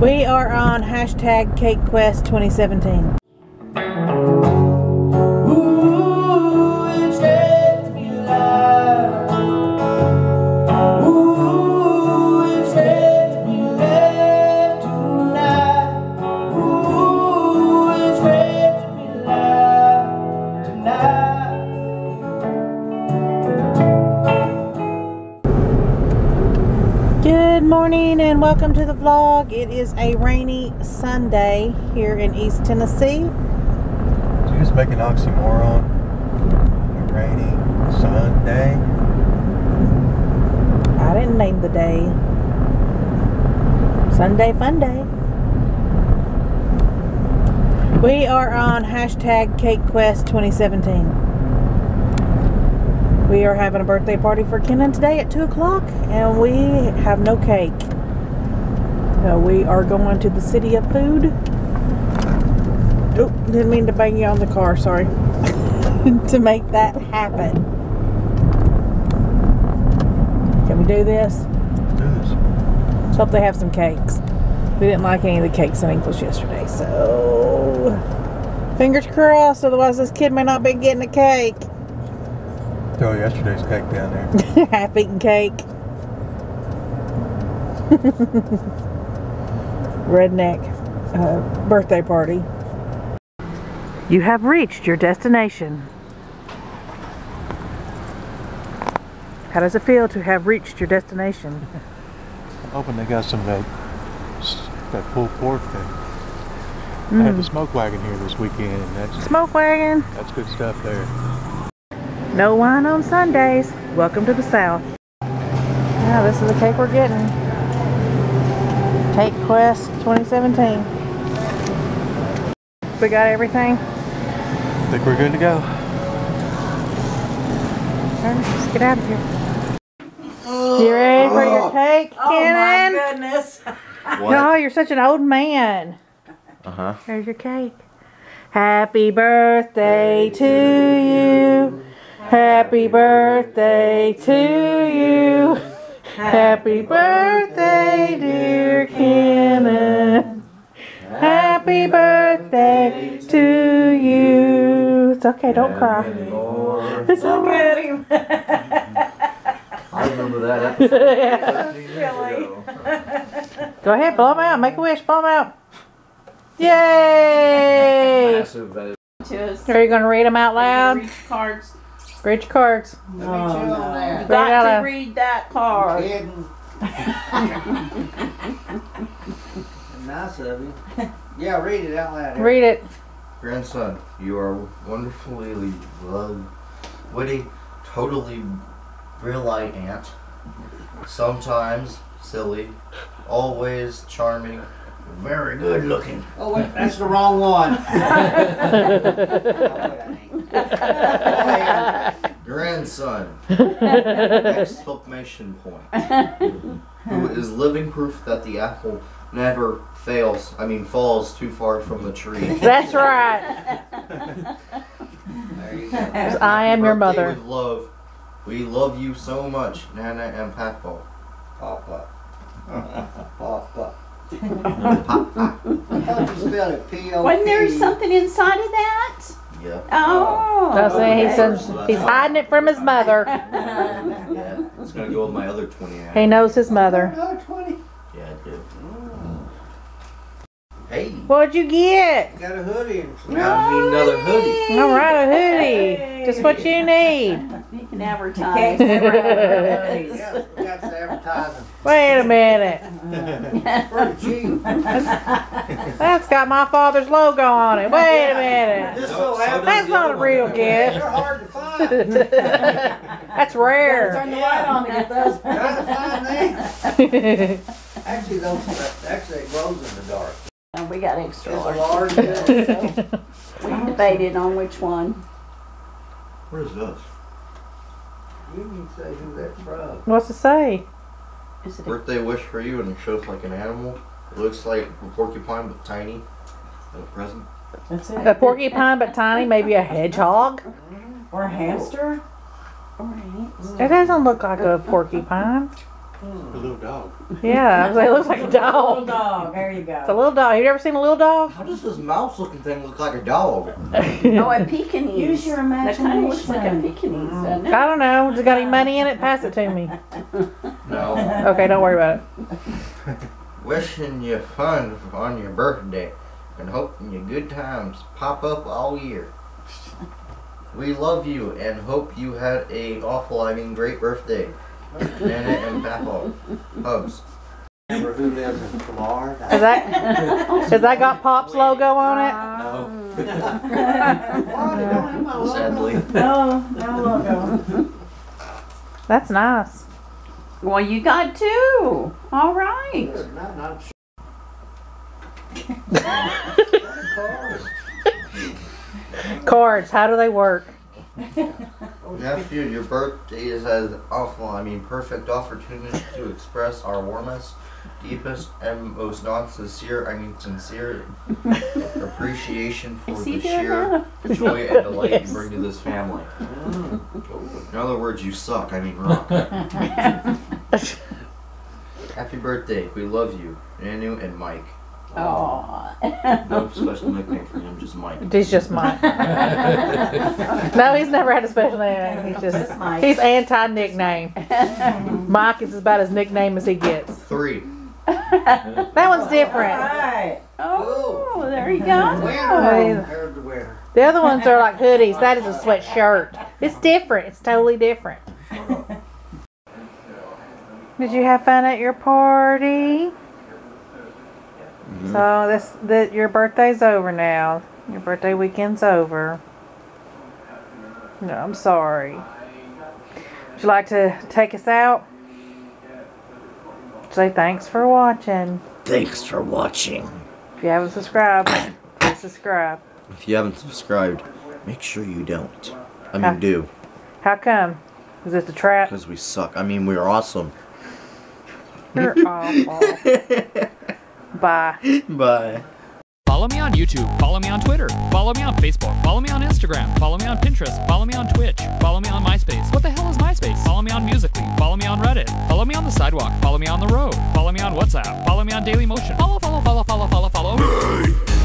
We are on hashtag Cake Quest 2017. Morning and welcome to the vlog. It is a rainy Sunday here in East Tennessee. Did you just make an oxymoron? A rainy Sunday? I didn't name the day. Sunday Fun Day. We are on hashtag Cake Quest 2017. We are having a birthday party for Kenan today at 2 o'clock, and we have no cake. So we are going to the City of Food. Oh, didn't mean to bang you on the car, sorry. to make that happen. Can we do this? Do this. Let's hope they have some cakes. We didn't like any of the cakes in Ingles yesterday, so fingers crossed. Otherwise, this kid may not be getting a cake. Throw yesterday's cake down there. Half eaten cake. Redneck uh, birthday party. You have reached your destination. How does it feel to have reached your destination? I'm Hoping they got some of that, that pulled pork that. I had the smoke wagon here this weekend, and that's Smoke wagon. that's good stuff there. No wine on Sundays. Welcome to the South. Now this is the cake we're getting. Cake Quest 2017. We got everything. I think we're good to go. Alright, Let's get out of here. You ready for your cake, Kenan? Oh my goodness. No, you're such an old man. Uh huh. Here's your cake. Happy birthday to you. Happy birthday to you. Happy birthday, dear Kenan. Happy birthday to you. It's okay, don't cry. It's all right. I remember that episode. 15. Go ahead, blow them out. Make a wish, blow them out. Yay! Massive. Are you going to read them out loud? Read cards. Read your cards. Oh, you Read it got out to read that card. Nice of you. Yeah, read it out loud. Read it. Grandson, you are wonderfully loved, witty, totally brilliant aunt. Sometimes silly, always charming, very good looking. Oh, wait, that's the wrong one. Grandson! Exclamation point. Who is living proof that the apple never fails, I mean falls too far from the tree. That's right. There you go. 'Cause I am your mother. With love. We love you so much, Nana and Papa. Papa. Papa. Papa. How'd you spell it? P O P. Wasn't there something inside of that? Yeah. Oh. That's it. He okay. he's hiding it from his mother. Yeah. It's gonna go with my other 20 He knows his mother. Another 20. Yeah, I do. Mm. Hey. What'd you get? Got a hoodie and some. Now we need another hoodie. All right, a hoodie. Just what you need. Mm. You can advertise. Yeah, got some advertising. Wait a minute. Pretty cheap. That's got my father's logo on it. Wait a minute. Just so so happens. That's not other a one. real gift. They're hard to find. That's rare. Turn the light on to get those. Trying to find them. Actually, those, actually, it glows in the dark. And we got It's extra a large. large. We debated on which one. Where's this? You need to say who that's from. What's it say? Is it a Birthday wish for you, and it shows like an animal. It looks like a porcupine, but tiny. And a present. That's it. A porcupine, but tiny. Maybe a hedgehog. Or a hamster? Or a hamster. It doesn't look like a porcupine. A little dog. Yeah, I was like, it looks like a Little dog. dog, there you go. It's a go. little dog. You ever seen a little dog? How does this mouse looking thing look like a dog? Oh, a Pekingese. Use your That kind of looks like a imagination. Pekingese, doesn't it? I don't know. Just got any money in it? Pass it to me. No. Okay, don't worry about it. Wishing you fun on your birthday and hoping your good times pop up all year. We love you and hope you had a awful, I mean great birthday. Nana and Papa. Hugs. Remember who lives in Florida? Has that has that got Pop's logo on it? No. Why, they don't have my logo? Sadly. No, no logo. That's nice. Well, you got two. All right. Good, not- not sure. Cards. How do they work? Nephew, your birthday is as awful, I mean perfect opportunity to express our warmest, deepest, and most non-sincere, I mean sincere appreciation for Is he the doing sheer that? joy and delight Yes. you bring to this family. Mm. In other words, you suck, I mean rock. Happy birthday, we love you, Nanu and Mike. Oh. No special nickname for him, just Mike. He's just Mike. no, he's never had a special name. He's just Just Mike. he's anti nickname. Mike is about as nickname as he gets. Three. That one's different. Alright. Oh, there you go. Winner. There's the winner. The other ones are like hoodies. That is a sweatshirt. It's different. It's totally different. Did you have fun at your party? Mm-hmm. So this that your birthday's over now. Your birthday weekend's over. No, I'm sorry. Would you like to take us out? Say thanks for watching. Thanks for watching. If you haven't subscribed, please subscribe. If you haven't subscribed, make sure you don't. I mean, do. How come? Is this a trap? Because we suck. I mean, we're awesome. You're awful. Bye. Bye. Follow me on YouTube. Follow me on Twitter. Follow me on Facebook. Follow me on Instagram. Follow me on Pinterest. Follow me on Twitch. Follow me on MySpace. What the hell is MySpace? Follow me on Musically. Follow me on Reddit. Follow me on the sidewalk. Follow me on the road. Follow me on WhatsApp. Follow me on Daily Motion. Follow, follow, follow, follow, follow, follow.